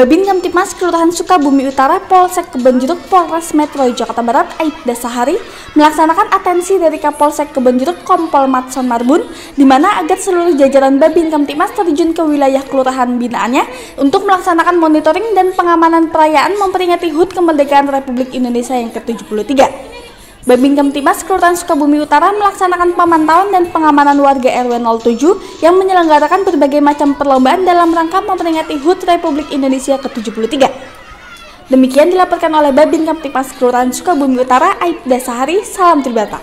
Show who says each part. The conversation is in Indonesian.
Speaker 1: Babin Kamtipmas Kelurahan Sukabumi Utara Polsek Kebenjeruk Polres Metro Jakarta Barat Aibda Sahari melaksanakan atensi dari Kapolsek Kebenjeruk Kompol Matson Marbun di mana agar seluruh jajaran Babin Kamtipmas terjun ke wilayah kelurahan binaannya untuk melaksanakan monitoring dan pengamanan perayaan memperingati HUT kemerdekaan Republik Indonesia yang ke-73. Babin Kamtibas Kelurahan Sukabumi Utara melaksanakan pemantauan dan pengamanan warga RW 07 yang menyelenggarakan berbagai macam perlombaan dalam rangka memperingati HUT Republik Indonesia ke-73. Demikian dilaporkan oleh Babin Kamtibas Kelurahan Sukabumi Utara, Aibda Sahari, Salam Tribata.